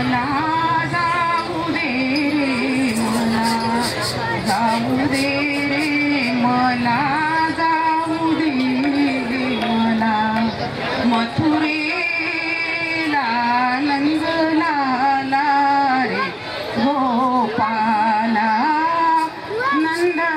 मला जाऊ दे रे मला जाऊ दे रे मला जाऊ दे रे मला मथुरेला नंदलाला रे गोपाला नंदलाला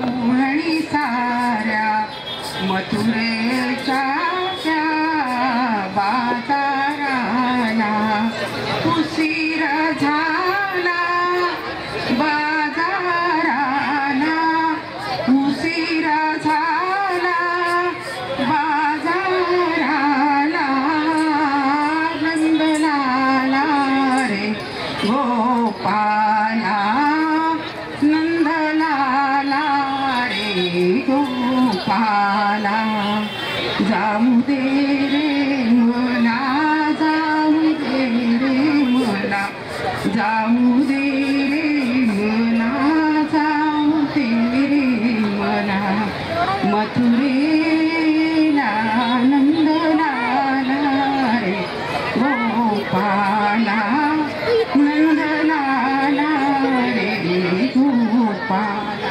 गवळणी साऱ्या मथुरेच्या त्या बाजाराला. उशीर झाला बाजाराला. उशीर झाला बाजाराला. नंदलाला रे गोपाला. पाला जाऊ दे रे मुला जाऊ दे रे मुला जाऊ दे रे मुला जाऊ दे रे मुला मथुरेला नंदलाला रे गोपाला नंदलाला रे गोपाला